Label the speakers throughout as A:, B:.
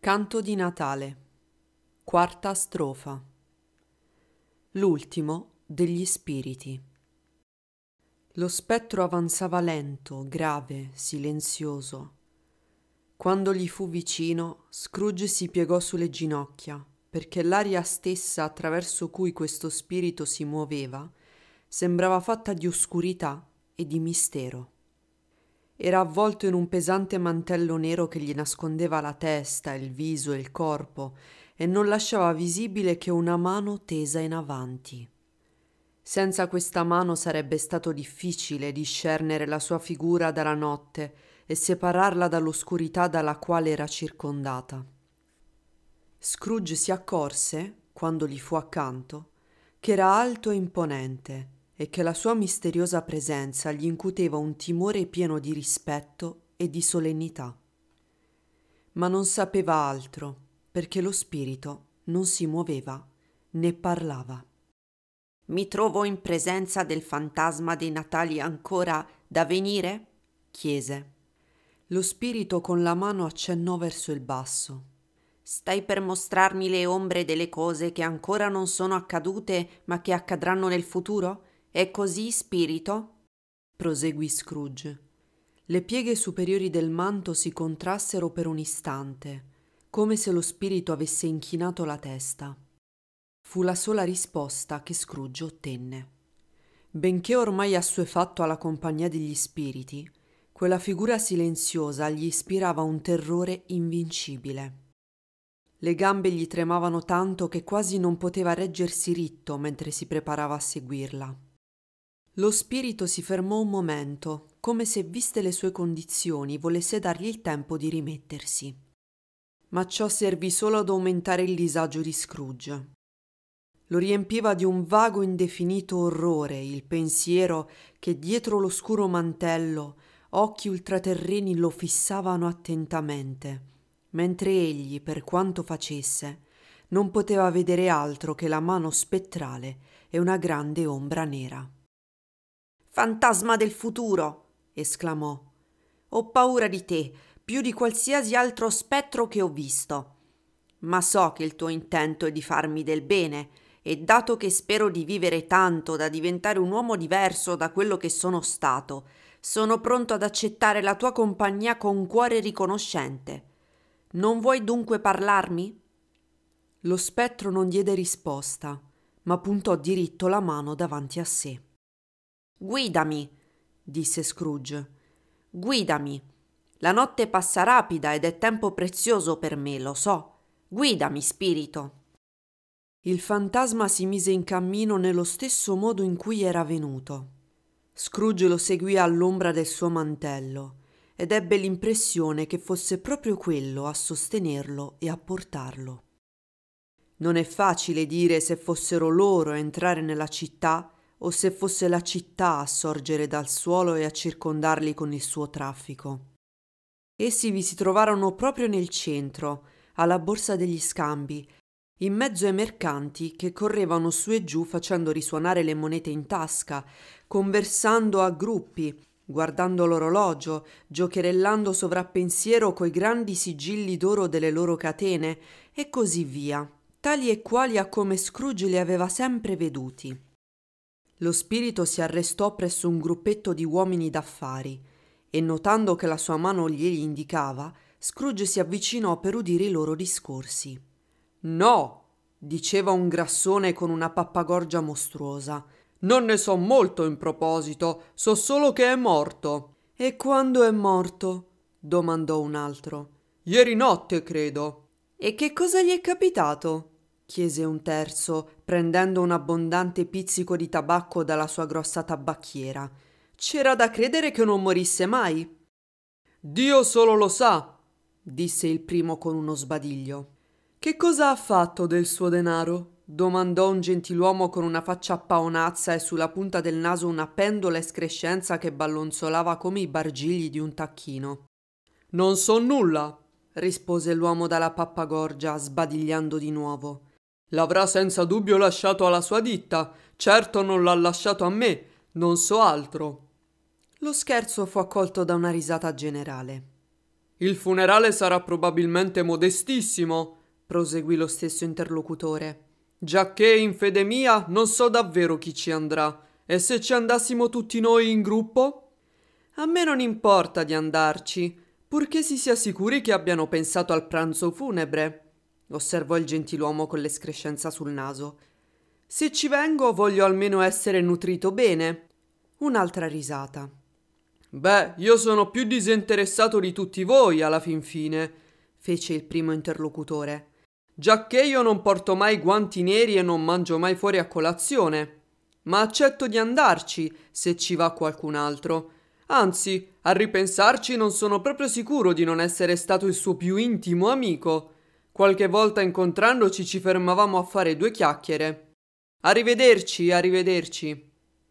A: Canto di Natale. Quarta strofa. L'ultimo degli spiriti. Lo spettro avanzava lento, grave, silenzioso. Quando gli fu vicino, Scrooge si piegò sulle ginocchia, perché l'aria stessa attraverso cui questo spirito si muoveva sembrava fatta di oscurità e di mistero. Era avvolto in un pesante mantello nero che gli nascondeva la testa, il viso e il corpo, e non lasciava visibile che una mano tesa in avanti. Senza questa mano sarebbe stato difficile discernere la sua figura dalla notte e separarla dall'oscurità dalla quale era circondata. Scrooge si accorse, quando gli fu accanto, che era alto e imponente e che la sua misteriosa presenza gli incuteva un timore pieno di rispetto e di solennità. Ma non sapeva altro, perché lo spirito non si muoveva né parlava.
B: Mi trovo in presenza del fantasma dei Natali ancora da venire? chiese.
A: Lo spirito con la mano accennò verso il basso.
B: Stai per mostrarmi le ombre delle cose che ancora non sono accadute ma che accadranno nel futuro? È così, spirito?
A: proseguì Scrooge. Le pieghe superiori del manto si contrassero per un istante, come se lo spirito avesse inchinato la testa. Fu la sola risposta che Scrooge ottenne. Benché ormai assuefatto alla compagnia degli spiriti, quella figura silenziosa gli ispirava un terrore invincibile. Le gambe gli tremavano tanto che quasi non poteva reggersi ritto mentre si preparava a seguirla. Lo spirito si fermò un momento, come se viste le sue condizioni volesse dargli il tempo di rimettersi. Ma ciò servì solo ad aumentare il disagio di Scrooge. Lo riempiva di un vago indefinito orrore il pensiero che dietro l'oscuro mantello occhi ultraterreni lo fissavano attentamente, mentre egli, per quanto facesse, non poteva vedere altro che la mano spettrale e una grande ombra nera.
B: Fantasma del futuro! esclamò. Ho paura di te, più di qualsiasi altro spettro che ho visto. Ma so che il tuo intento è di farmi del bene, e dato che spero di vivere tanto da diventare un uomo diverso da quello che sono stato, sono pronto ad accettare la tua compagnia con cuore riconoscente. Non vuoi dunque parlarmi?
A: Lo spettro non diede risposta, ma puntò diritto la mano davanti a sé.
B: Guidami, disse Scrooge. Guidami. La notte passa rapida ed è tempo prezioso per me, lo so. Guidami, spirito.
A: Il fantasma si mise in cammino nello stesso modo in cui era venuto. Scrooge lo seguì all'ombra del suo mantello ed ebbe l'impressione che fosse proprio quello a sostenerlo e a portarlo. Non è facile dire se fossero loro a entrare nella città o se fosse la città a sorgere dal suolo e a circondarli con il suo traffico. Essi vi si trovarono proprio nel centro, alla borsa degli scambi, in mezzo ai mercanti che correvano su e giù facendo risuonare le monete in tasca, conversando a gruppi, guardando l'orologio, giocherellando sovrappensiero coi grandi sigilli d'oro delle loro catene e così via, tali e quali a come Scrooge li aveva sempre veduti. Lo spirito si arrestò presso un gruppetto di uomini d'affari e notando che la sua mano glieli indicava, Scrooge si avvicinò per udire i loro discorsi. No, diceva un grassone con una pappagorgia mostruosa. Non ne so molto in proposito, so solo che è morto. E quando è morto? domandò un altro. Ieri notte, credo. E che cosa gli è capitato? Chiese un terzo, prendendo un abbondante pizzico di tabacco dalla sua grossa tabacchiera. C'era da credere che non morisse mai. Dio solo lo sa, disse il primo con uno sbadiglio. Che cosa ha fatto del suo denaro? domandò un gentiluomo con una faccia paonazza e sulla punta del naso una pendola escrescenza che ballonzolava come i bargigli di un tacchino. Non so nulla, rispose l'uomo dalla pappagorgia, sbadigliando di nuovo. L'avrà senza dubbio lasciato alla sua ditta. Certo non l'ha lasciato a me, non so altro. Lo scherzo fu accolto da una risata generale.
C: Il funerale sarà probabilmente modestissimo, proseguì lo stesso interlocutore. Giacché in fede mia non so davvero chi ci andrà. E se ci andassimo tutti noi in gruppo? A me non importa di andarci, purché si sia sicuri che abbiano pensato al pranzo funebre, osservò il gentiluomo con l'escrescenza sul naso. Se ci vengo voglio almeno essere nutrito bene. Un'altra risata. Beh, io sono più disinteressato di tutti voi alla fin fine, fece il primo interlocutore. Giacché io non porto mai guanti neri e non mangio mai fuori a colazione. Ma accetto di andarci se ci va qualcun altro. Anzi, a ripensarci non sono proprio sicuro di non essere stato il suo più intimo amico. Qualche volta incontrandoci ci fermavamo a fare due chiacchiere. Arrivederci, arrivederci.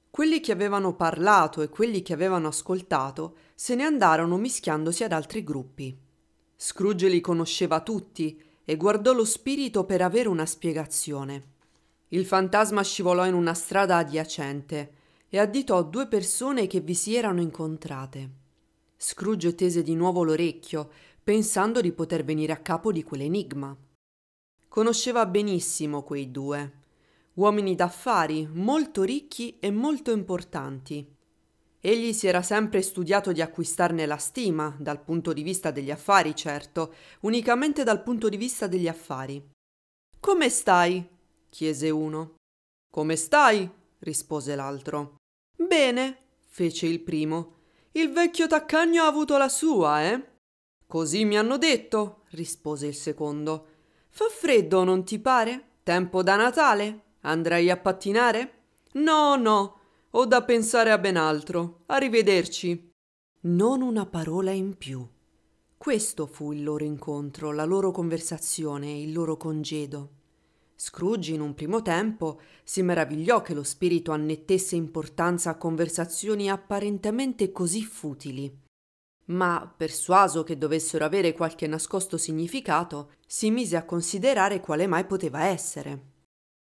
C: Quelli che avevano parlato e quelli che avevano ascoltato se ne andarono mischiandosi ad altri gruppi. Scrooge li conosceva tutti e guardò lo spirito per avere una spiegazione. Il fantasma scivolò in una strada adiacente e additò due persone che vi si erano incontrate. Scrooge tese di nuovo l'orecchio, pensando di poter venire a capo di quell'enigma. Conosceva benissimo quei due, uomini d'affari molto ricchi e molto importanti. Egli si era sempre studiato di acquistarne la stima, dal punto di vista degli affari, certo, unicamente dal punto di vista degli affari. Come stai? chiese uno. Come stai? rispose l'altro. Bene, fece il primo. Il vecchio taccagno ha avuto la sua, eh? Così mi hanno detto, rispose il secondo. Fa freddo, non ti pare? Tempo da Natale? Andrai a pattinare? No, no, ho da pensare a ben altro. Arrivederci. Non una parola in più. Questo fu il loro incontro, la loro conversazione, il loro congedo. Scrooge, in un primo tempo, si meravigliò che lo spirito annettesse importanza a conversazioni apparentemente così futili. Ma, persuaso che dovessero avere qualche nascosto significato, si mise a considerare quale mai poteva essere.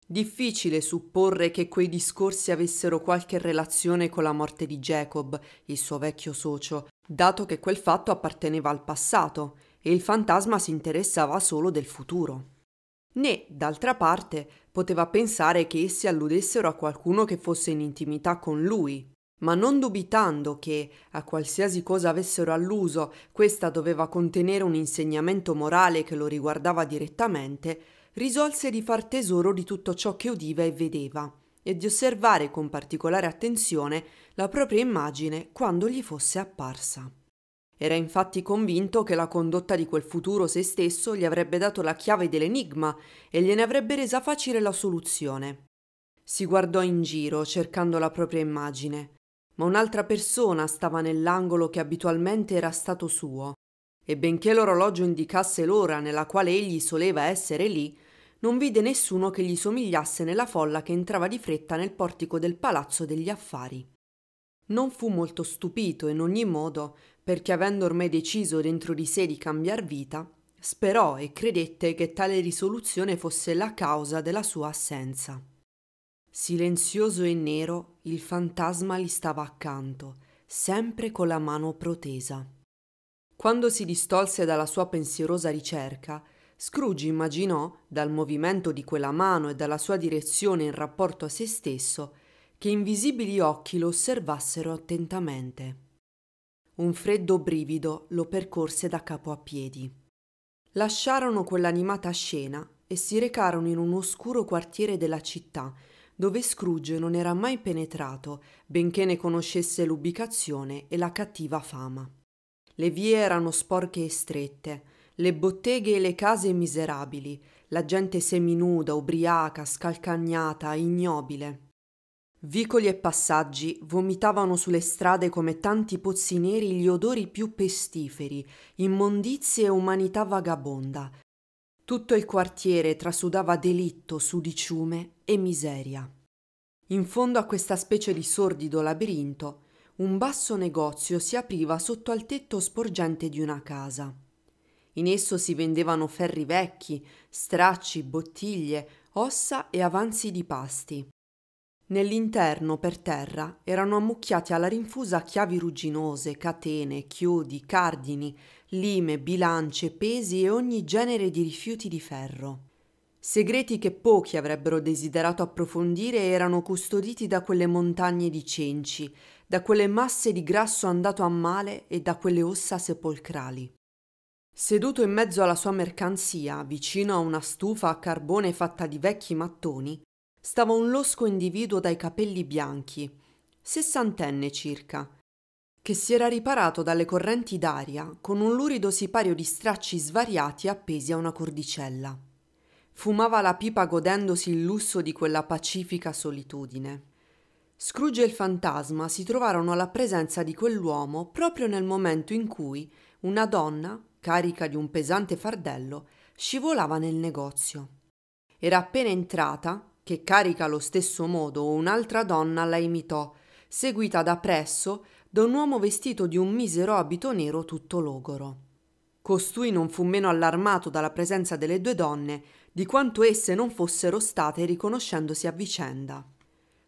C: Difficile supporre che quei discorsi avessero qualche relazione con la morte di Jacob, il suo vecchio socio, dato che quel fatto apparteneva al passato e il fantasma si interessava solo del futuro. Né, d'altra parte, poteva pensare che essi alludessero a qualcuno che fosse in intimità con lui, ma non dubitando che, a qualsiasi cosa avessero alluso, questa doveva contenere un insegnamento morale che lo riguardava direttamente, risolse di far tesoro di tutto ciò che udiva e vedeva e di osservare con particolare attenzione la propria immagine quando gli fosse apparsa. Era infatti convinto che la condotta di quel futuro se stesso gli avrebbe dato la chiave dell'enigma e gliene avrebbe resa facile la soluzione. Si guardò in giro cercando la propria immagine, ma un'altra persona stava nell'angolo che abitualmente era stato suo, e benché l'orologio indicasse l'ora nella quale egli soleva essere lì, non vide nessuno che gli somigliasse nella folla che entrava di fretta nel portico del palazzo degli affari. Non fu molto stupito in ogni modo, perché avendo ormai deciso dentro di sé di cambiar vita, sperò e credette che tale risoluzione fosse la causa della sua assenza. Silenzioso e nero, il fantasma gli stava accanto, sempre con la mano protesa. Quando si distolse dalla sua pensierosa ricerca, Scrooge immaginò, dal movimento di quella mano e dalla sua direzione in rapporto a se stesso, che invisibili occhi lo osservassero attentamente. Un freddo brivido lo percorse da capo a piedi. Lasciarono quell'animata scena e si recarono in un oscuro quartiere della città, dove Scrooge non era mai penetrato, benché ne conoscesse l'ubicazione e la cattiva fama. Le vie erano sporche e strette, le botteghe e le case miserabili, la gente seminuda, ubriaca, scalcagnata, ignobile. Vicoli e passaggi vomitavano sulle strade come tanti pozzi neri gli odori più pestiferi, immondizie e umanità vagabonda. Tutto il quartiere trasudava delitto, sudiciume e miseria. In fondo a questa specie di sordido labirinto, un basso negozio si apriva sotto al tetto sporgente di una casa. In esso si vendevano ferri vecchi, stracci, bottiglie, ossa e avanzi di pasti.
A: Nell'interno, per terra, erano ammucchiati alla rinfusa chiavi rugginose, catene, chiodi, cardini, lime, bilance, pesi e ogni genere di rifiuti di ferro. Segreti che pochi avrebbero desiderato approfondire erano custoditi da quelle montagne di cenci, da quelle masse di grasso andato a male e da quelle ossa sepolcrali. Seduto in mezzo alla sua mercanzia, vicino a una stufa a carbone fatta di vecchi mattoni, stava un losco individuo dai capelli bianchi, sessantenne circa, che si era riparato dalle correnti d'aria con un lurido sipario di stracci svariati appesi a una cordicella. Fumava la pipa godendosi il lusso di quella pacifica solitudine. Scrooge e il fantasma si trovarono alla presenza di quell'uomo proprio nel momento in cui una donna, carica di un pesante fardello, scivolava nel negozio. Era appena entrata che carica allo stesso modo un'altra donna la imitò, seguita da presso da un uomo vestito di un misero abito nero tutto logoro. Costui non fu meno allarmato dalla presenza delle due donne di quanto esse non fossero state riconoscendosi a vicenda.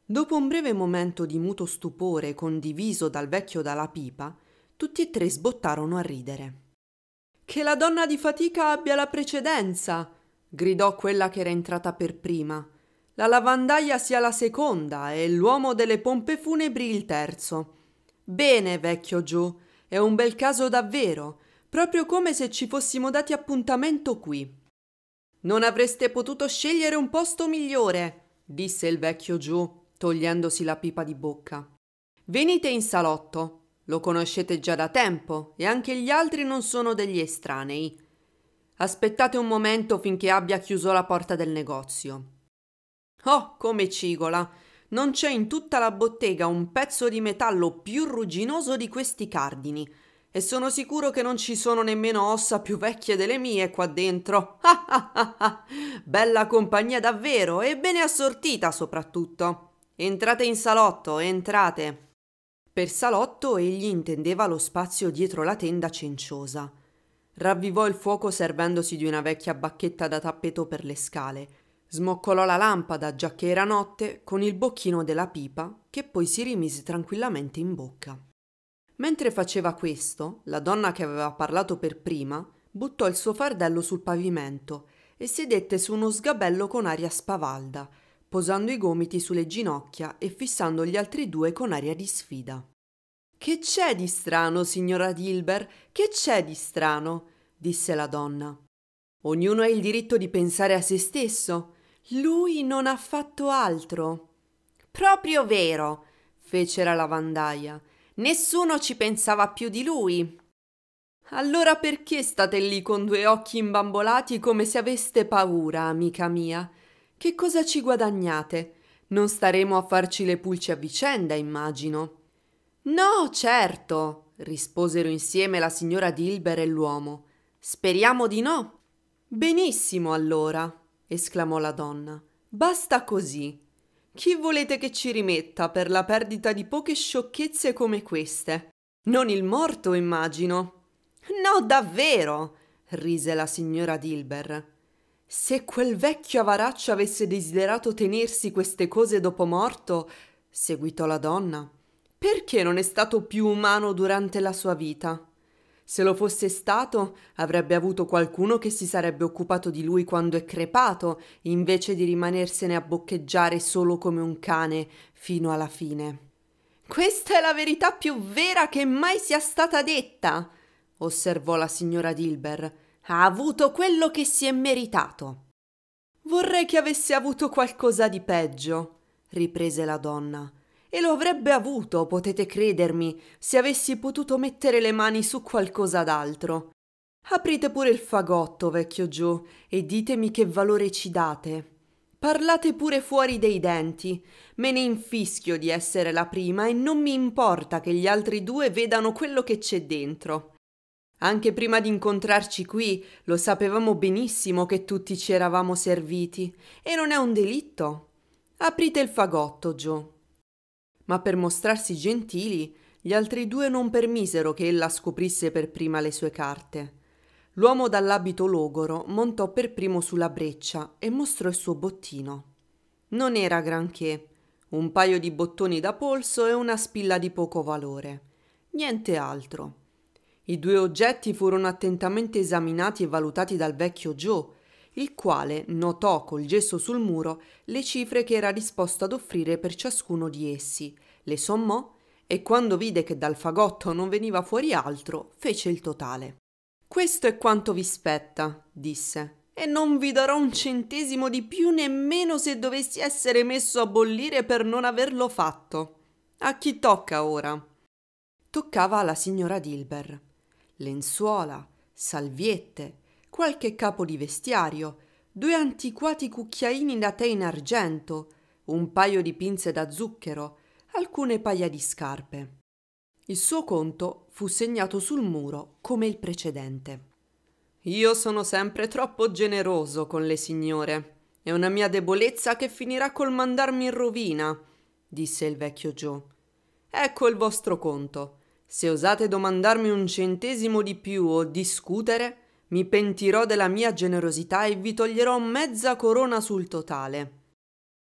A: Dopo un breve momento di muto stupore condiviso dal vecchio dalla pipa, tutti e tre sbottarono a ridere. Che la donna di fatica abbia la precedenza! gridò quella che era entrata per prima la lavandaia sia la seconda e l'uomo delle pompe funebri il terzo. Bene, vecchio Joe, è un bel caso davvero, proprio come se ci fossimo dati appuntamento qui. Non avreste potuto scegliere un posto migliore, disse il vecchio Joe, togliendosi la pipa di bocca. Venite in salotto. Lo conoscete già da tempo e anche gli altri non sono degli estranei. Aspettate un momento finché abbia chiuso la porta del negozio. Oh, come cigola! Non c'è in tutta la bottega un pezzo di metallo più rugginoso di questi cardini. E sono sicuro che non ci sono nemmeno ossa più vecchie delle mie qua dentro. Bella compagnia davvero e bene assortita soprattutto. Entrate in salotto, entrate. Per salotto egli intendeva lo spazio dietro la tenda cenciosa. Ravvivò il fuoco servendosi di una vecchia bacchetta da tappeto per le scale Smoccolò la lampada, già che era notte, con il bocchino della pipa, che poi si rimise tranquillamente in bocca. Mentre faceva questo, la donna che aveva parlato per prima buttò il suo fardello sul pavimento e sedette su uno sgabello con aria spavalda, posando i gomiti sulle ginocchia e fissando gli altri due con aria di sfida. Che c'è di strano, signora Dilber? Che c'è di strano? disse la donna. Ognuno ha il diritto di pensare a se stesso. Lui non ha fatto altro.
B: Proprio vero, fece la lavandaia. Nessuno ci pensava più di lui.
A: Allora perché state lì con due occhi imbambolati come se aveste paura, amica mia? Che cosa ci guadagnate? Non staremo a farci le pulci a vicenda, immagino.
B: No, certo, risposero insieme la signora Dilber e l'uomo. Speriamo di no.
A: Benissimo, allora esclamò la donna. Basta così. Chi volete che ci rimetta per la perdita di poche sciocchezze come queste? Non il morto, immagino.
B: No, davvero, rise la signora Dilber.
A: Se quel vecchio avaraccio avesse desiderato tenersi queste cose dopo morto, seguitò la donna, perché non è stato più umano durante la sua vita? Se lo fosse stato, avrebbe avuto qualcuno che si sarebbe occupato di lui quando è crepato, invece di rimanersene a boccheggiare solo come un cane fino alla fine.
B: Questa è la verità più vera che mai sia stata detta, osservò la signora Dilber. Ha avuto quello che si è meritato.
A: Vorrei che avesse avuto qualcosa di peggio, riprese la donna. E lo avrebbe avuto, potete credermi, se avessi potuto mettere le mani su qualcosa d'altro. Aprite pure il fagotto, vecchio Joe, e ditemi che valore ci date. Parlate pure fuori dei denti. Me ne infischio di essere la prima e non mi importa che gli altri due vedano quello che c'è dentro. Anche prima di incontrarci qui lo sapevamo benissimo che tutti ci eravamo serviti e non è un delitto. Aprite il fagotto, Joe ma per mostrarsi gentili gli altri due non permisero che ella scoprisse per prima le sue carte. L'uomo dall'abito logoro montò per primo sulla breccia e mostrò il suo bottino. Non era granché, un paio di bottoni da polso e una spilla di poco valore. Niente altro. I due oggetti furono attentamente esaminati e valutati dal vecchio Joe, il quale notò col gesso sul muro le cifre che era disposto ad offrire per ciascuno di essi, le sommò e quando vide che dal fagotto non veniva fuori altro, fece il totale. Questo è quanto vi spetta, disse, e non vi darò un centesimo di più nemmeno se dovessi essere messo a bollire per non averlo fatto. A chi tocca ora? Toccava alla signora Dilber. Lenzuola, salviette, qualche capo di vestiario, due antiquati cucchiaini da tè in argento, un paio di pinze da zucchero, alcune paia di scarpe. Il suo conto fu segnato sul muro come il precedente. Io sono sempre troppo generoso con le signore. È una mia debolezza che finirà col mandarmi in rovina, disse il vecchio Joe. Ecco il vostro conto. Se osate domandarmi un centesimo di più o discutere, mi pentirò della mia generosità e vi toglierò mezza corona sul totale.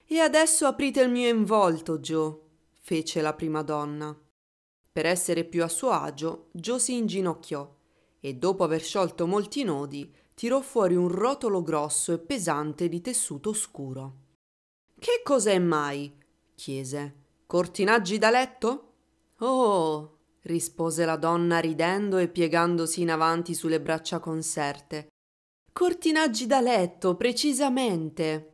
A: E adesso aprite il mio involto, Joe, fece la prima donna. Per essere più a suo agio, Joe si inginocchiò e dopo aver sciolto molti nodi, tirò fuori un rotolo grosso e pesante di tessuto scuro. Che cos'è mai? chiese. Cortinaggi da letto? Oh, rispose la donna ridendo e piegandosi in avanti sulle braccia conserte. Cortinaggi da letto, precisamente.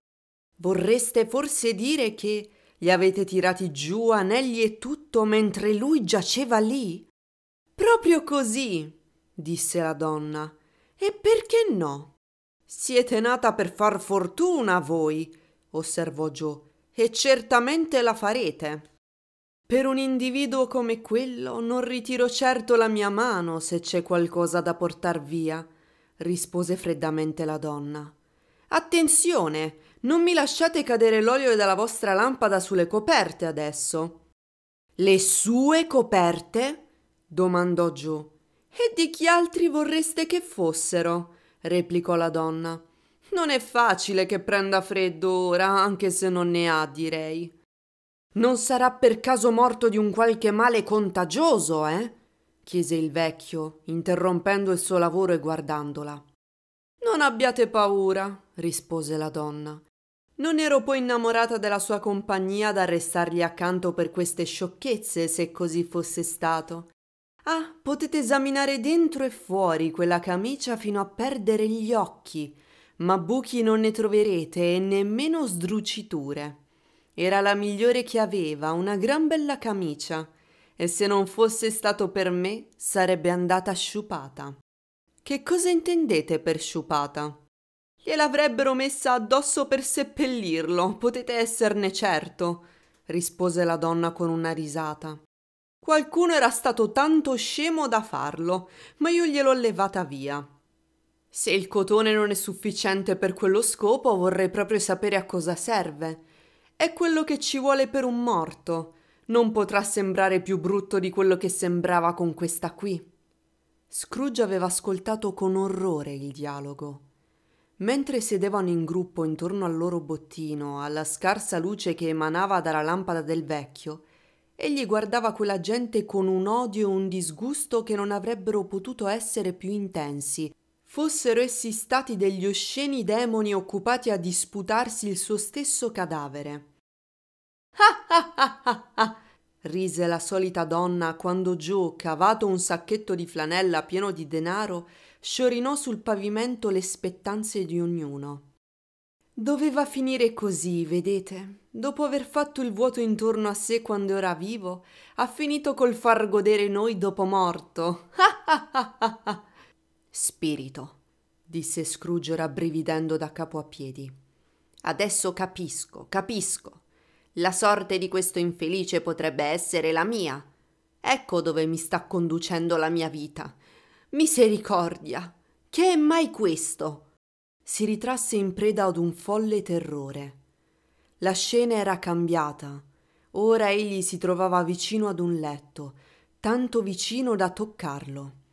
A: Vorreste forse dire che li avete tirati giù anelli e tutto mentre lui giaceva lì? Proprio così, disse la donna. E perché no? Siete nata per far fortuna voi, osservò Joe, e certamente la farete. Per un individuo come quello non ritiro certo la mia mano se c'è qualcosa da portar via, rispose freddamente la donna. Attenzione, non mi lasciate cadere l'olio della vostra lampada sulle coperte adesso. Le sue coperte? domandò Joe. E di chi altri vorreste che fossero? replicò la donna. Non è facile che prenda freddo ora, anche se non ne ha, direi. Non sarà per caso morto di un qualche male contagioso, eh? chiese il vecchio, interrompendo il suo lavoro e guardandola. Non abbiate paura, rispose la donna. Non ero poi innamorata della sua compagnia da restargli accanto per queste sciocchezze, se così fosse stato. Ah, potete esaminare dentro e fuori quella camicia fino a perdere gli occhi, ma buchi non ne troverete e nemmeno sdruciture. Era la migliore che aveva, una gran bella camicia, e se non fosse stato per me sarebbe andata sciupata. Che cosa intendete per sciupata? Gliel'avrebbero messa addosso per seppellirlo, potete esserne certo, rispose la donna con una risata. Qualcuno era stato tanto scemo da farlo, ma io gliel'ho levata via. Se il cotone non è sufficiente per quello scopo, vorrei proprio sapere a cosa serve. È quello che ci vuole per un morto. Non potrà sembrare più brutto di quello che sembrava con questa qui. Scrooge aveva ascoltato con orrore il dialogo. Mentre sedevano in gruppo intorno al loro bottino, alla scarsa luce che emanava dalla lampada del vecchio, egli guardava quella gente con un odio e un disgusto che non avrebbero potuto essere più intensi, fossero essi stati degli osceni demoni occupati a disputarsi il suo stesso cadavere. Ah ah ah ah rise la solita donna quando Joe, cavato un sacchetto di flanella pieno di denaro, sciorinò sul pavimento le spettanze di ognuno. Doveva finire così, vedete? Dopo aver fatto il vuoto intorno a sé quando era vivo, ha finito col far godere noi dopo morto. Ah ah ah ah! Spirito, disse Scrooge rabbrividendo da capo a piedi. Adesso capisco, capisco. La sorte di questo infelice potrebbe essere la mia. Ecco dove mi sta conducendo la mia vita. Misericordia. Che è mai questo? Si ritrasse in preda ad un folle terrore. La scena era cambiata. Ora egli si trovava vicino ad un letto, tanto vicino da toccarlo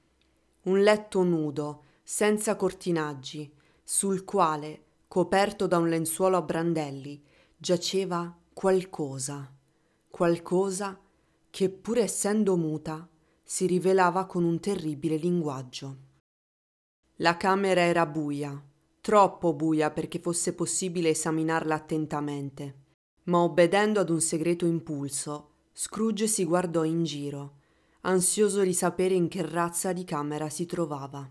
A: un letto nudo, senza cortinaggi, sul quale, coperto da un lenzuolo a brandelli, giaceva qualcosa, qualcosa che pur essendo muta si rivelava con un terribile linguaggio. La camera era buia, troppo buia perché fosse possibile esaminarla attentamente, ma obbedendo ad un segreto impulso, Scrooge si guardò in giro, ansioso di sapere in che razza di camera si trovava.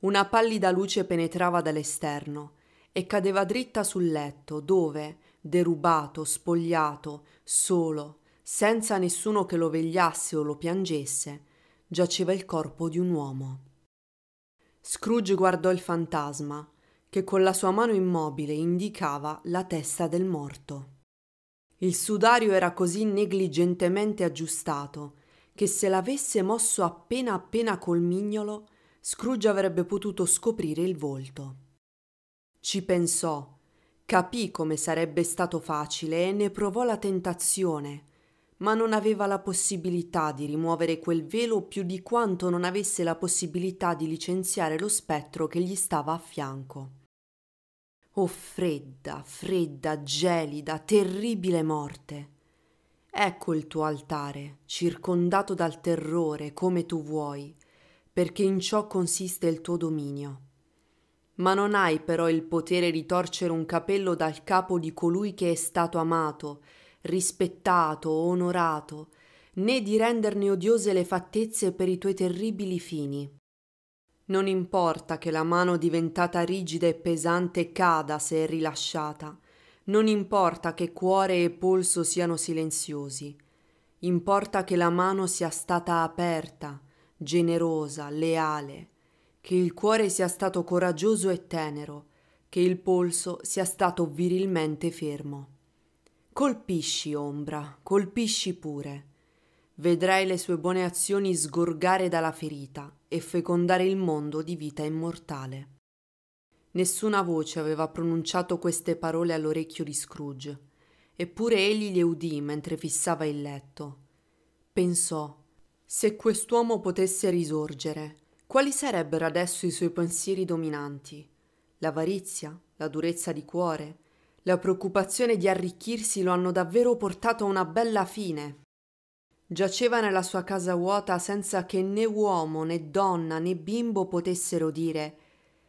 A: Una pallida luce penetrava dall'esterno e cadeva dritta sul letto, dove, derubato, spogliato, solo, senza nessuno che lo vegliasse o lo piangesse, giaceva il corpo di un uomo. Scrooge guardò il fantasma, che con la sua mano immobile indicava la testa del morto. Il sudario era così negligentemente aggiustato che se l'avesse mosso appena appena col mignolo, Scrooge avrebbe potuto scoprire il volto. Ci pensò, capì come sarebbe stato facile e ne provò la tentazione, ma non aveva la possibilità di rimuovere quel velo più di quanto non avesse la possibilità di licenziare lo spettro che gli stava a fianco. Oh fredda, fredda, gelida, terribile morte. Ecco il tuo altare, circondato dal terrore, come tu vuoi, perché in ciò consiste il tuo dominio. Ma non hai però il potere di torcere un capello dal capo di colui che è stato amato rispettato, onorato, né di renderne odiose le fattezze per i tuoi terribili fini. Non importa che la mano diventata rigida e pesante cada se è rilasciata, non importa che cuore e polso siano silenziosi, importa che la mano sia stata aperta, generosa, leale, che il cuore sia stato coraggioso e tenero, che il polso sia stato virilmente fermo. Colpisci, ombra, colpisci pure. Vedrai le sue buone azioni sgorgare dalla ferita e fecondare il mondo di vita immortale. Nessuna voce aveva pronunciato queste parole all'orecchio di Scrooge, eppure egli le udì mentre fissava il letto. Pensò, se quest'uomo potesse risorgere, quali sarebbero adesso i suoi pensieri dominanti? L'avarizia, la durezza di cuore, la preoccupazione di arricchirsi lo hanno davvero portato a una bella fine. Giaceva nella sua casa vuota senza che né uomo né donna né bimbo potessero dire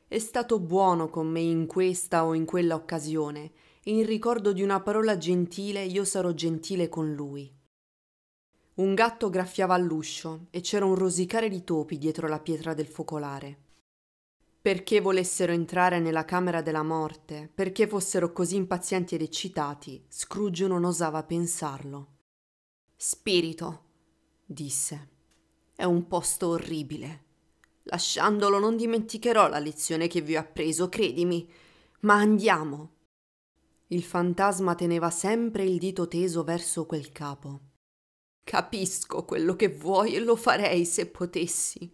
A: è stato buono con me in questa o in quella occasione, e in ricordo di una parola gentile io sarò gentile con lui. Un gatto graffiava all'uscio e c'era un rosicare di topi dietro la pietra del focolare. Perché volessero entrare nella camera della morte, perché fossero così impazienti ed eccitati, Scrooge non osava pensarlo. Spirito, disse, è un posto orribile. Lasciandolo non dimenticherò la lezione che vi ho appreso, credimi. Ma andiamo. Il fantasma teneva sempre il dito teso verso quel capo. Capisco quello che vuoi e lo farei se potessi,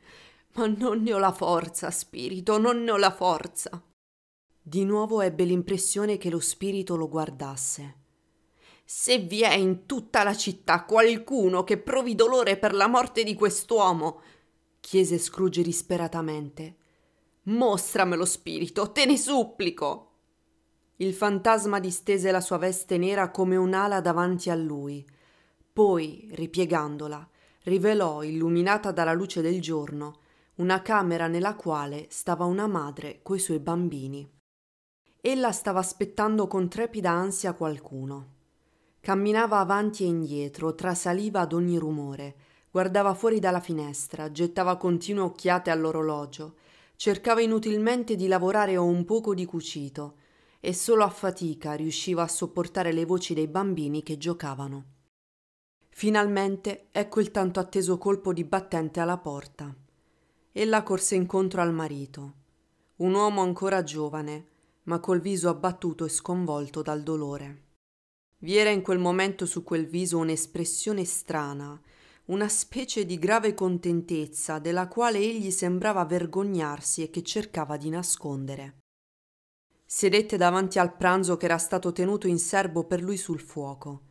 A: ma non ne ho la forza, spirito, non ne ho la forza. Di nuovo ebbe l'impressione che lo spirito lo guardasse. Se vi è in tutta la città qualcuno che provi dolore per la morte di quest'uomo, chiese Scrooge disperatamente, mostramelo, spirito, te ne supplico. Il fantasma distese la sua veste nera come un'ala davanti a lui. Poi, ripiegandola, rivelò, illuminata dalla luce del giorno, una camera nella quale stava una madre coi suoi bambini. Ella stava aspettando con trepida ansia qualcuno. Camminava avanti e indietro, trasaliva ad ogni rumore, guardava fuori dalla finestra, gettava continue occhiate all'orologio, cercava inutilmente di lavorare o un poco di cucito, e solo a fatica riusciva a sopportare le voci dei bambini che giocavano. Finalmente ecco il tanto atteso colpo di battente alla porta. Ella corse incontro al marito, un uomo ancora giovane, ma col viso abbattuto e sconvolto dal dolore. Vi era in quel momento su quel viso un'espressione strana, una specie di grave contentezza della quale egli sembrava vergognarsi e che cercava di nascondere. Sedette davanti al pranzo che era stato tenuto in serbo per lui sul fuoco,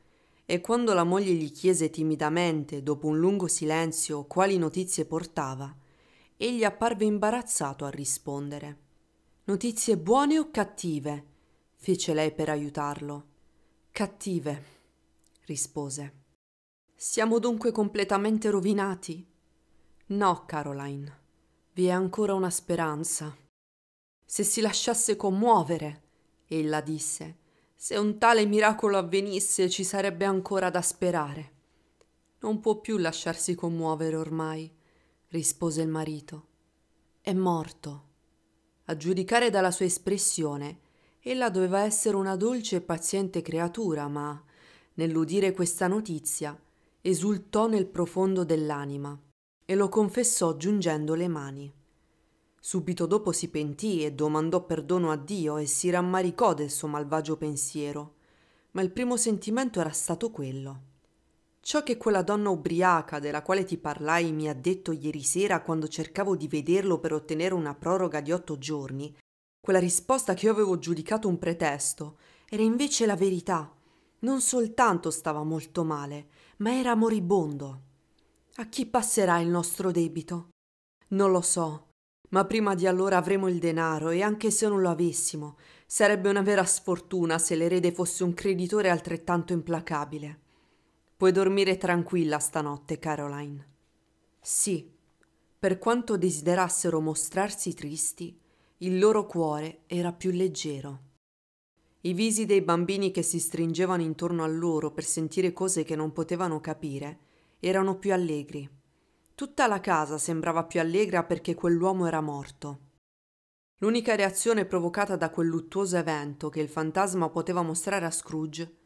A: e quando la moglie gli chiese timidamente, dopo un lungo silenzio, quali notizie portava, egli apparve imbarazzato a rispondere. Notizie buone o cattive? fece lei per aiutarlo. Cattive, rispose. Siamo dunque completamente rovinati? No, Caroline, vi è ancora una speranza. Se si lasciasse commuovere, ella disse, se un tale miracolo avvenisse ci sarebbe ancora da sperare. Non può più lasciarsi commuovere ormai, rispose il marito. È morto. A giudicare dalla sua espressione, ella doveva essere una dolce e paziente creatura, ma, nell'udire questa notizia, esultò nel profondo dell'anima e lo confessò giungendo le mani. Subito dopo si pentì e domandò perdono a Dio e si rammaricò del suo malvagio pensiero, ma il primo sentimento era stato quello. Ciò che quella donna ubriaca della quale ti parlai mi ha detto ieri sera quando cercavo di vederlo per ottenere una proroga di otto giorni, quella risposta che io avevo giudicato un pretesto, era invece la verità. Non soltanto stava molto male, ma era moribondo. A chi passerà il nostro debito? Non lo so, ma prima di allora avremo il denaro e anche se non lo avessimo, sarebbe una vera sfortuna se l'erede fosse un creditore altrettanto implacabile. Puoi dormire tranquilla stanotte, Caroline. Sì, per quanto desiderassero mostrarsi tristi, il loro cuore era più leggero. I visi dei bambini che si stringevano intorno a loro per sentire cose che non potevano capire erano più allegri. Tutta la casa sembrava più allegra perché quell'uomo era morto. L'unica reazione provocata da quel luttuoso evento che il fantasma poteva mostrare a Scrooge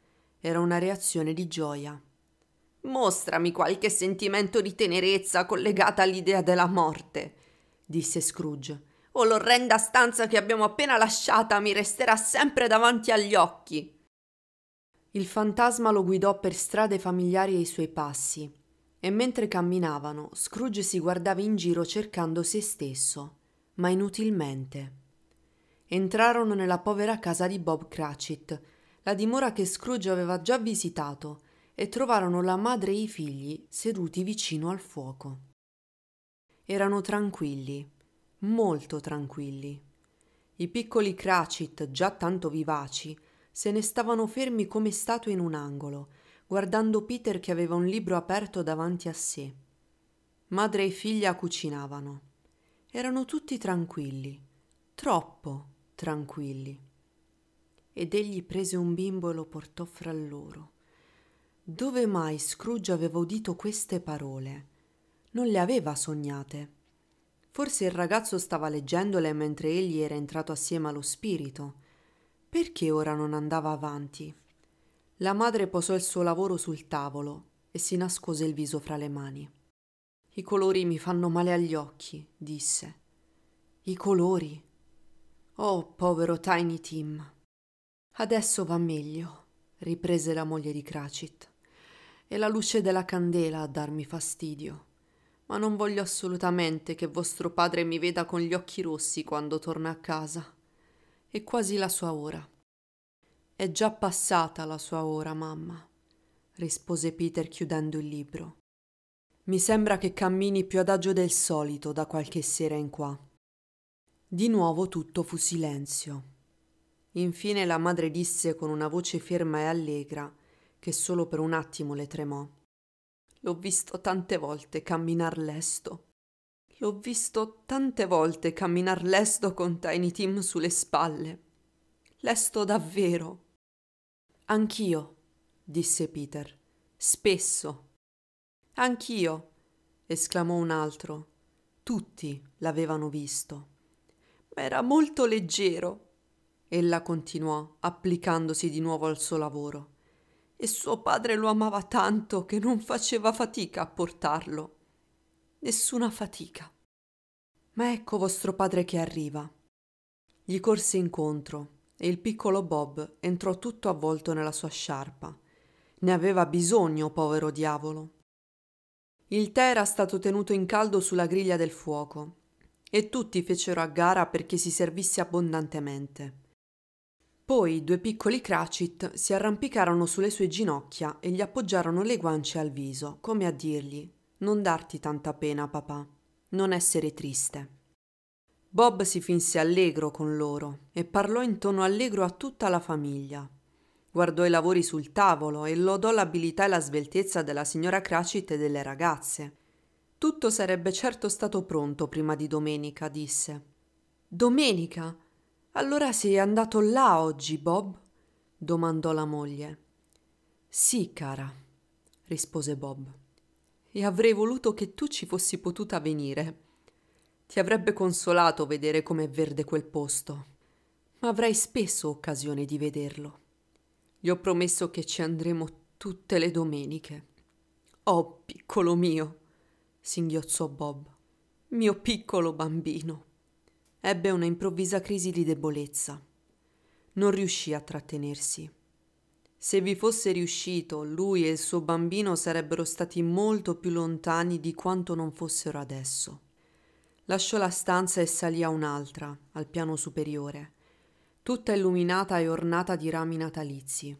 A: era una reazione di gioia.
B: Mostrami qualche sentimento di tenerezza collegata all'idea della morte, disse Scrooge, o l'orrenda stanza che abbiamo appena lasciata mi resterà sempre davanti agli occhi.
A: Il fantasma lo guidò per strade familiari ai suoi passi, e mentre camminavano, Scrooge si guardava in giro cercando se stesso, ma inutilmente. Entrarono nella povera casa di Bob Cratchit, la dimora che Scrooge aveva già visitato e trovarono la madre e i figli seduti vicino al fuoco. Erano tranquilli, molto tranquilli. I piccoli Cratchit, già tanto vivaci, se ne stavano fermi come statue in un angolo, guardando Peter che aveva un libro aperto davanti a sé. Madre e figlia cucinavano. Erano tutti tranquilli, troppo tranquilli. Ed egli prese un bimbo e lo portò fra loro. Dove mai Scrooge aveva udito queste parole? Non le aveva sognate. Forse il ragazzo stava leggendole mentre egli era entrato assieme allo spirito. Perché ora non andava avanti? La madre posò il suo lavoro sul tavolo e si nascose il viso fra le mani. I colori mi fanno male agli occhi, disse. I colori. Oh, povero Tiny Tim. Adesso va meglio, riprese la moglie di Cratchit. È la luce della candela a darmi fastidio. Ma non voglio assolutamente che vostro padre mi veda con gli occhi rossi quando torna a casa. È quasi la sua ora. È già passata la sua ora, mamma, rispose Peter chiudendo il libro. Mi sembra che cammini più adagio del solito da qualche sera in qua. Di nuovo tutto fu silenzio. Infine la madre disse con una voce ferma e allegra che solo per un attimo le tremò. L'ho visto tante volte camminar lesto. L'ho visto tante volte camminar lesto con Tiny Tim sulle spalle. Lesto davvero. Anch'io, disse Peter. Spesso. Anch'io, esclamò un altro. Tutti l'avevano visto. Ma era molto leggero. Ella continuò, applicandosi di nuovo al suo lavoro e suo padre lo amava tanto che non faceva fatica a portarlo. Nessuna fatica. Ma ecco vostro padre che arriva. Gli corse incontro e il piccolo Bob entrò tutto avvolto nella sua sciarpa. Ne aveva bisogno, povero diavolo. Il tè era stato tenuto in caldo sulla griglia del fuoco e tutti fecero a gara perché si servisse abbondantemente. Poi due piccoli Cratchit si arrampicarono sulle sue ginocchia e gli appoggiarono le guance al viso, come a dirgli Non darti tanta pena, papà, non essere triste. Bob si finse allegro con loro e parlò in tono allegro a tutta la famiglia. guardò i lavori sul tavolo e lodò l'abilità e la sveltezza della signora Cratchit e delle ragazze. Tutto sarebbe certo stato pronto prima di domenica, disse. Domenica? Allora sei andato là oggi, Bob? domandò la moglie. Sì, cara, rispose Bob. E avrei voluto che tu ci fossi potuta venire. Ti avrebbe consolato vedere com'è verde quel posto, ma avrai spesso occasione di vederlo. Gli ho promesso che ci andremo tutte le domeniche. Oh, piccolo mio, singhiozzò Bob. Mio piccolo bambino. Ebbe una improvvisa crisi di debolezza. Non riuscì a trattenersi. Se vi fosse riuscito, lui e il suo bambino sarebbero stati molto più lontani di quanto non fossero adesso. Lasciò la stanza e salì a un'altra, al piano superiore, tutta illuminata e ornata di rami natalizi.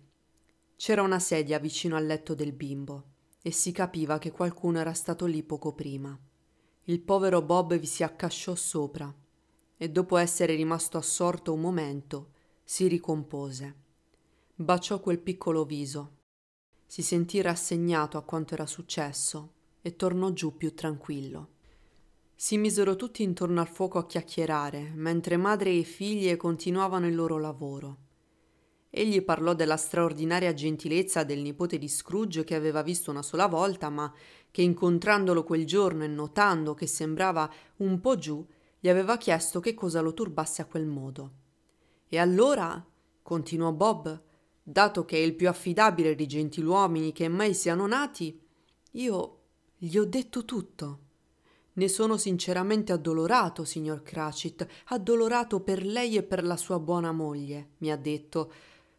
A: C'era una sedia vicino al letto del bimbo e si capiva che qualcuno era stato lì poco prima. Il povero Bob vi si accasciò sopra e dopo essere rimasto assorto un momento si ricompose. Baciò quel piccolo viso, si sentì rassegnato a quanto era successo e tornò giù più tranquillo. Si misero tutti intorno al fuoco a chiacchierare, mentre madre e figlie continuavano il loro lavoro. Egli parlò della straordinaria gentilezza del nipote di Scrooge che aveva visto una sola volta, ma che incontrandolo quel giorno e notando che sembrava un po' giù, gli aveva chiesto che cosa lo turbasse a quel modo. E allora, continuò Bob, dato che è il più affidabile dei gentiluomini che mai siano nati, io gli ho detto tutto. Ne sono sinceramente addolorato, signor Cratchit, addolorato per lei e per la sua buona moglie, mi ha detto.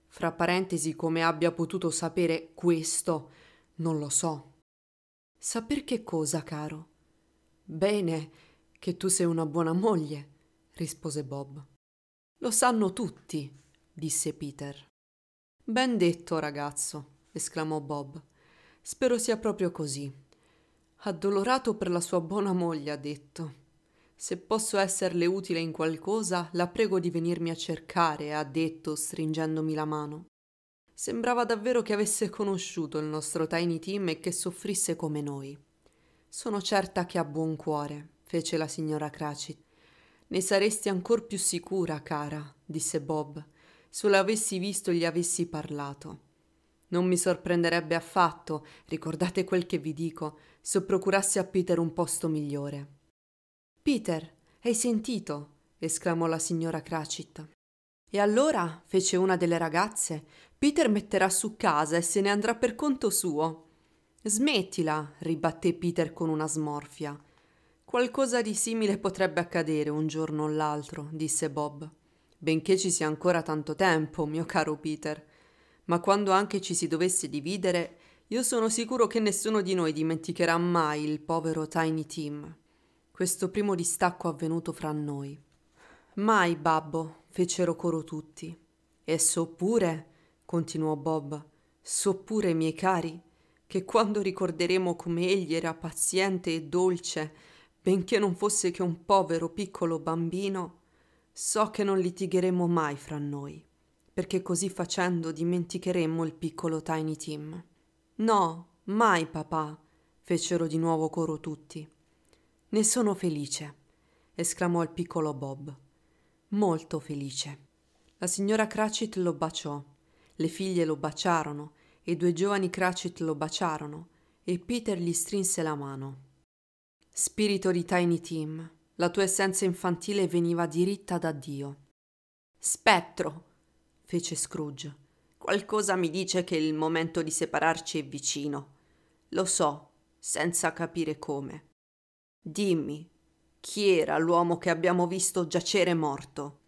A: Fra parentesi, come abbia potuto sapere questo, non lo so. Saper che cosa, caro? Bene, che tu sei una buona moglie, rispose Bob. Lo sanno tutti, disse Peter. Ben detto, ragazzo, esclamò Bob. Spero sia proprio così. Addolorato per la sua buona moglie, ha detto. Se posso esserle utile in qualcosa, la prego di venirmi a cercare, ha detto, stringendomi la mano. Sembrava davvero che avesse conosciuto il nostro Tiny Tim e che soffrisse come noi. Sono certa che ha buon cuore, fece la signora Cratchit. Ne saresti ancor più sicura, cara, disse Bob, se lo avessi visto e gli avessi parlato. Non mi sorprenderebbe affatto, ricordate quel che vi dico, se procurassi a Peter un posto migliore. Peter, hai sentito? esclamò la signora Cratchit. E allora, fece una delle ragazze, Peter metterà su casa e se ne andrà per conto suo. Smettila, ribatté Peter con una smorfia. Qualcosa di simile potrebbe accadere un giorno o l'altro, disse Bob. Benché ci sia ancora tanto tempo, mio caro Peter ma quando anche ci si dovesse dividere, io sono sicuro che nessuno di noi dimenticherà mai il povero Tiny Tim. Questo primo distacco avvenuto fra noi. Mai, babbo, fecero coro tutti. E so pure, continuò Bob, so pure, miei cari, che quando ricorderemo come egli era paziente e dolce, benché non fosse che un povero piccolo bambino, so che non litigheremo mai fra noi perché così facendo dimenticheremmo il piccolo Tiny Tim. No, mai, papà, fecero di nuovo coro tutti. Ne sono felice, esclamò il piccolo Bob. Molto felice. La signora Cratchit lo baciò, le figlie lo baciarono, i due giovani Cratchit lo baciarono, e Peter gli strinse la mano. Spirito di Tiny Tim, la tua essenza infantile veniva diritta da Dio. Spettro, fece Scrooge. Qualcosa mi dice che il momento di separarci è vicino. Lo so, senza capire come. Dimmi, chi era l'uomo che abbiamo visto giacere morto?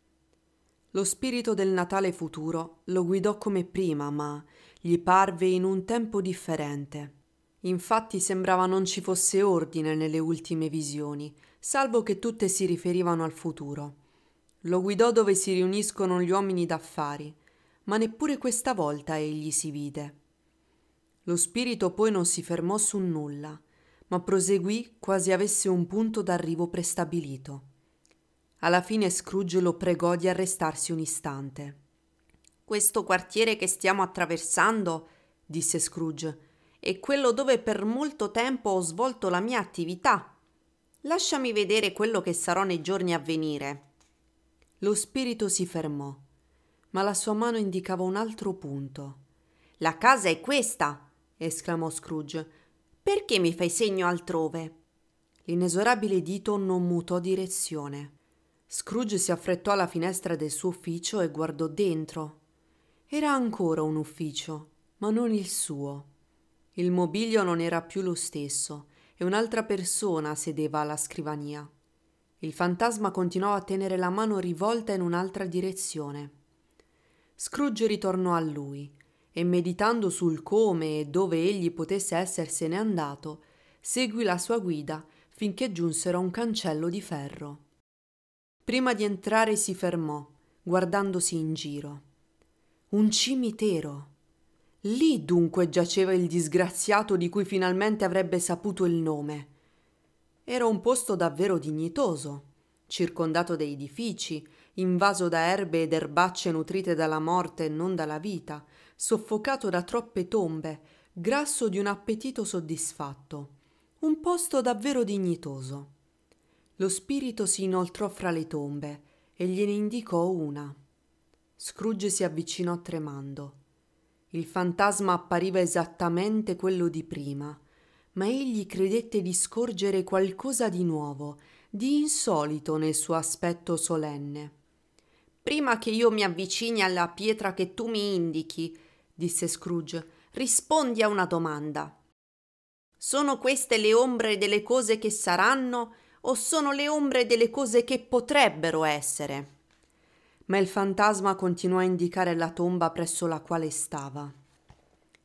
A: Lo spirito del Natale futuro lo guidò come prima, ma gli parve in un tempo differente. Infatti sembrava non ci fosse ordine nelle ultime visioni, salvo che tutte si riferivano al futuro. Lo guidò dove si riuniscono gli uomini d'affari, ma neppure questa volta egli si vide. Lo spirito poi non si fermò su nulla, ma proseguì quasi avesse un punto d'arrivo prestabilito. Alla fine Scrooge lo pregò di arrestarsi un istante.
B: Questo quartiere che stiamo attraversando, disse Scrooge, è quello dove per molto tempo ho svolto la mia attività. Lasciami vedere quello che sarò nei giorni a venire.
A: Lo spirito si fermò, ma la sua mano indicava un altro punto.
B: La casa è questa, esclamò Scrooge. Perché mi fai segno altrove?
A: L'inesorabile dito non mutò direzione. Scrooge si affrettò alla finestra del suo ufficio e guardò dentro. Era ancora un ufficio, ma non il suo. Il mobilio non era più lo stesso e un'altra persona sedeva alla scrivania. Il fantasma continuava a tenere la mano rivolta in un'altra direzione. Scrooge ritornò a lui e meditando sul come e dove egli potesse essersene andato, seguì la sua guida finché giunsero a un cancello di ferro. Prima di entrare si fermò, guardandosi in giro. Un cimitero. Lì dunque giaceva il disgraziato di cui finalmente avrebbe saputo il nome. Era un posto davvero dignitoso, circondato da edifici, invaso da erbe ed erbacce nutrite dalla morte e non dalla vita, soffocato da troppe tombe, grasso di un appetito soddisfatto. Un posto davvero dignitoso. Lo spirito si inoltrò fra le tombe e gliene indicò una. Scrooge si avvicinò tremando. Il fantasma appariva esattamente quello di prima, ma egli credette di scorgere qualcosa di nuovo, di insolito nel suo aspetto solenne.
B: Prima che io mi avvicini alla pietra che tu mi indichi, disse Scrooge, rispondi a una domanda. Sono queste le ombre delle cose che saranno o sono le ombre delle cose che potrebbero essere?
A: Ma il fantasma continuò a indicare la tomba presso la quale stava.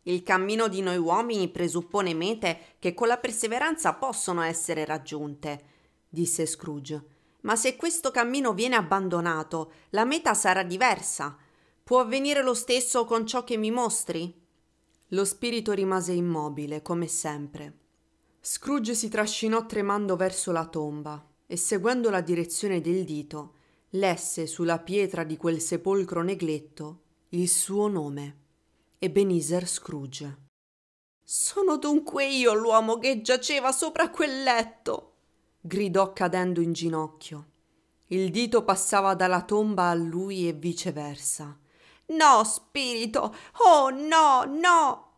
B: Il cammino di noi uomini presuppone mete che con la perseveranza possono essere raggiunte, disse Scrooge. Ma se questo cammino viene abbandonato, la meta sarà diversa. Può avvenire lo stesso con ciò che mi mostri?
A: Lo spirito rimase immobile, come sempre. Scrooge si trascinò tremando verso la tomba e, seguendo la direzione del dito, lesse sulla pietra di quel sepolcro negletto il suo nome. Ebenezer Scrooge.
B: Sono dunque io l'uomo che giaceva sopra quel letto!
A: gridò cadendo in ginocchio. Il dito passava dalla tomba a lui e viceversa.
B: No, spirito! Oh no, no!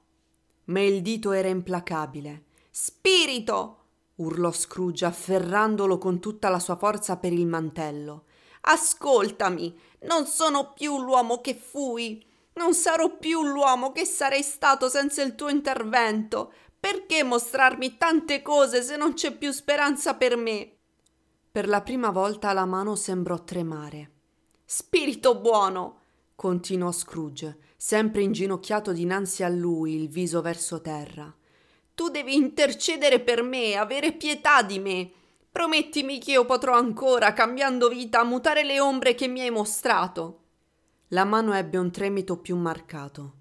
A: Ma il dito era implacabile.
B: Spirito!
A: urlò Scrooge afferrandolo con tutta la sua forza per il mantello.
B: Ascoltami, non sono più l'uomo che fui. Non sarò più l'uomo che sarei stato senza il tuo intervento. Perché mostrarmi tante cose se non c'è più speranza per me?
A: Per la prima volta la mano sembrò tremare.
B: Spirito buono!
A: continuò Scrooge, sempre inginocchiato dinanzi a lui, il viso verso terra.
B: Tu devi intercedere per me, avere pietà di me. Promettimi che io potrò ancora, cambiando vita, mutare le ombre che mi hai mostrato.
A: La mano ebbe un tremito più marcato.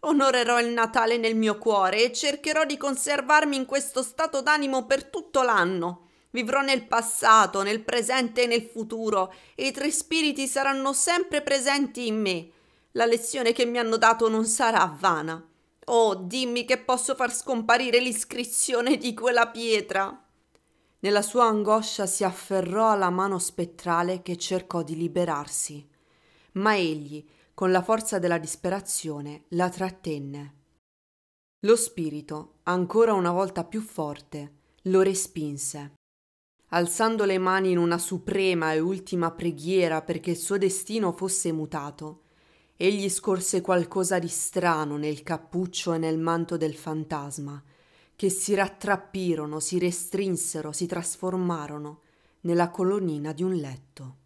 B: Onorerò il Natale nel mio cuore e cercherò di conservarmi in questo stato d'animo per tutto l'anno. Vivrò nel passato, nel presente e nel futuro, e i tre spiriti saranno sempre presenti in me. La lezione che mi hanno dato non sarà vana. Oh, dimmi che posso far scomparire l'iscrizione di quella pietra.
A: Nella sua angoscia si afferrò alla mano spettrale che cercò di liberarsi, ma egli, con la forza della disperazione, la trattenne. Lo spirito, ancora una volta più forte, lo respinse alzando le mani in una suprema e ultima preghiera perché il suo destino fosse mutato. Egli scorse qualcosa di strano nel cappuccio e nel manto del fantasma, che si rattrappirono, si restrinsero, si trasformarono nella colonnina di un letto.